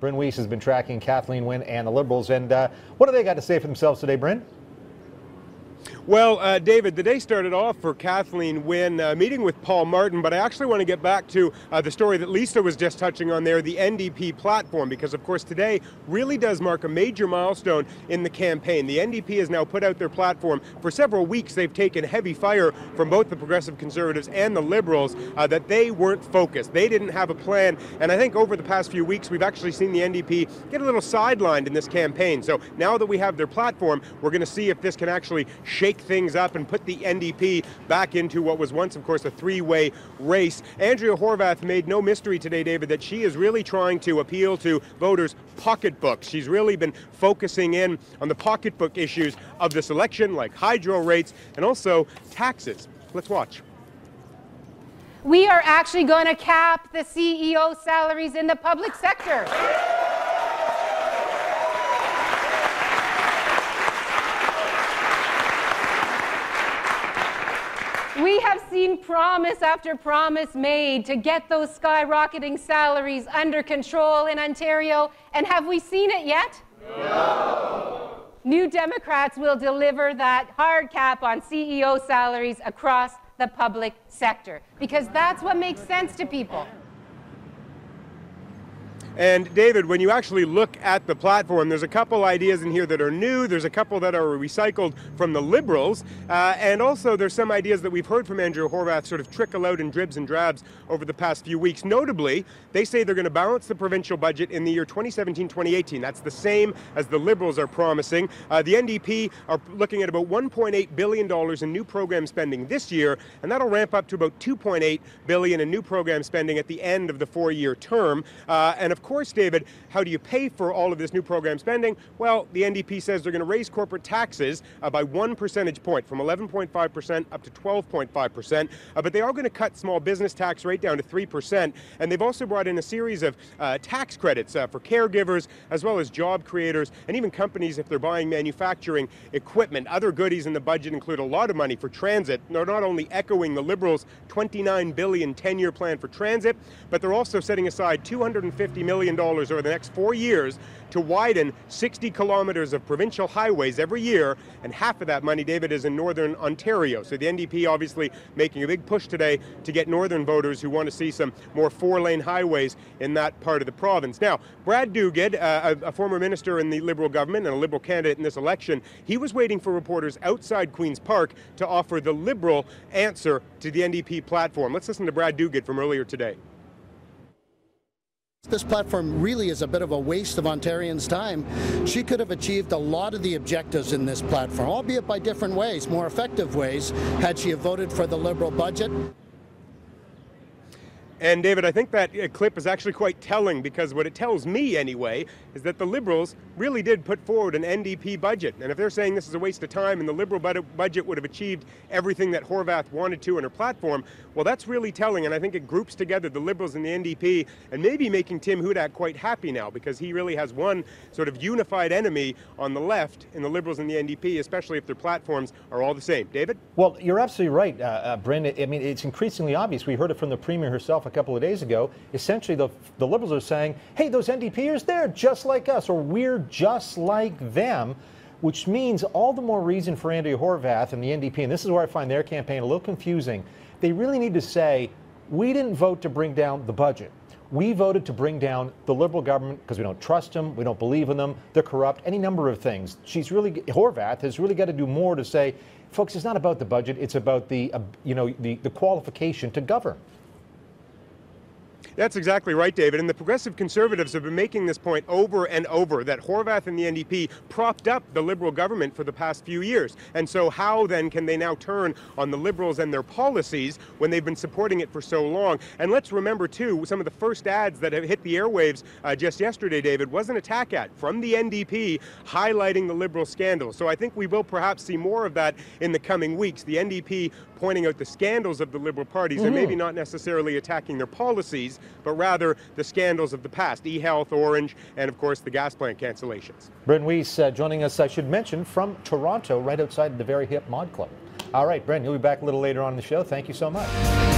Bryn Weese has been tracking Kathleen Wynne and the Liberals. And uh, what do they got to say for themselves today, Bryn? Well, uh, David, the day started off for Kathleen Wynne uh, meeting with Paul Martin, but I actually want to get back to uh, the story that Lisa was just touching on there, the NDP platform, because of course today really does mark a major milestone in the campaign. The NDP has now put out their platform. For several weeks, they've taken heavy fire from both the Progressive Conservatives and the Liberals uh, that they weren't focused. They didn't have a plan, and I think over the past few weeks, we've actually seen the NDP get a little sidelined in this campaign. So now that we have their platform, we're going to see if this can actually shake shake things up and put the NDP back into what was once, of course, a three way race. Andrea Horwath made no mystery today, David, that she is really trying to appeal to voters' pocketbooks. She's really been focusing in on the pocketbook issues of this election, like hydro rates and also taxes. Let's watch. We are actually going to cap the CEO salaries in the public sector. We have seen promise after promise made to get those skyrocketing salaries under control in Ontario, and have we seen it yet? No. New Democrats will deliver that hard cap on CEO salaries across the public sector because that's what makes sense to people. And David, when you actually look at the platform, there's a couple ideas in here that are new. There's a couple that are recycled from the Liberals. Uh, and also, there's some ideas that we've heard from Andrea Horwath sort of trickle out in dribs and drabs over the past few weeks. Notably, they say they're going to balance the provincial budget in the year 2017 2018. That's the same as the Liberals are promising. Uh, the NDP are looking at about $1.8 billion in new program spending this year, and that'll ramp up to about 2.8 billion in new program spending at the end of the four year term. Uh, and of course, David, how do you pay for all of this new program spending? Well, the NDP says they're going to raise corporate taxes uh, by one percentage point from 11.5% up to 12.5%, uh, but they are going to cut small business tax rate down to 3%. And they've also brought in a series of uh, tax credits uh, for caregivers as well as job creators and even companies if they're buying manufacturing equipment. Other goodies in the budget include a lot of money for transit. They're not only echoing the Liberals' 29 billion 10-year plan for transit, but they're also setting aside 250 million million over the next four years to widen 60 kilometers of provincial highways every year, and half of that money, David, is in northern Ontario. So the NDP obviously making a big push today to get northern voters who want to see some more four-lane highways in that part of the province. Now, Brad Duguid, uh, a, a former minister in the Liberal government and a Liberal candidate in this election, he was waiting for reporters outside Queen's Park to offer the Liberal answer to the NDP platform. Let's listen to Brad Duguid from earlier today. This platform really is a bit of a waste of Ontarians' time. She could have achieved a lot of the objectives in this platform, albeit by different ways, more effective ways, had she voted for the Liberal budget. And David, I think that uh, clip is actually quite telling because what it tells me, anyway, is that the Liberals really did put forward an NDP budget. And if they're saying this is a waste of time and the Liberal budget would have achieved everything that Horwath wanted to in her platform, well, that's really telling. And I think it groups together the Liberals and the NDP and maybe making Tim Hudak quite happy now because he really has one sort of unified enemy on the left in the Liberals and the NDP, especially if their platforms are all the same. David? Well, you're absolutely right, uh, uh. I mean, it's increasingly obvious. We heard it from the Premier herself a couple of days ago. Essentially, the, the Liberals are saying, hey, those NDPers, they're just like us, or we're just like them, which means all the more reason for Andrea Horwath and the NDP, and this is where I find their campaign a little confusing. They really need to say, we didn't vote to bring down the budget. We voted to bring down the Liberal government because we don't trust them, we don't believe in them, they're corrupt, any number of things. She's really, Horwath has really got to do more to say, folks, it's not about the budget, it's about the, uh, you know, the, the qualification to govern. That's exactly right, David. And the progressive conservatives have been making this point over and over that Horwath and the NDP propped up the Liberal government for the past few years. And so, how then can they now turn on the Liberals and their policies when they've been supporting it for so long? And let's remember, too, some of the first ads that have hit the airwaves uh, just yesterday, David, was an attack ad from the NDP highlighting the Liberal scandals. So, I think we will perhaps see more of that in the coming weeks. The NDP pointing out the scandals of the Liberal parties mm-hmm. and maybe not necessarily attacking their policies, but rather the scandals of the past, e-health, Ornge, and of course the gas plant cancellations. Bryn Weese uh, joining us, I should mention, from Toronto, right outside the very hip Mod Club. All right, Bryn, you'll be back a little later on in the show. Thank you so much.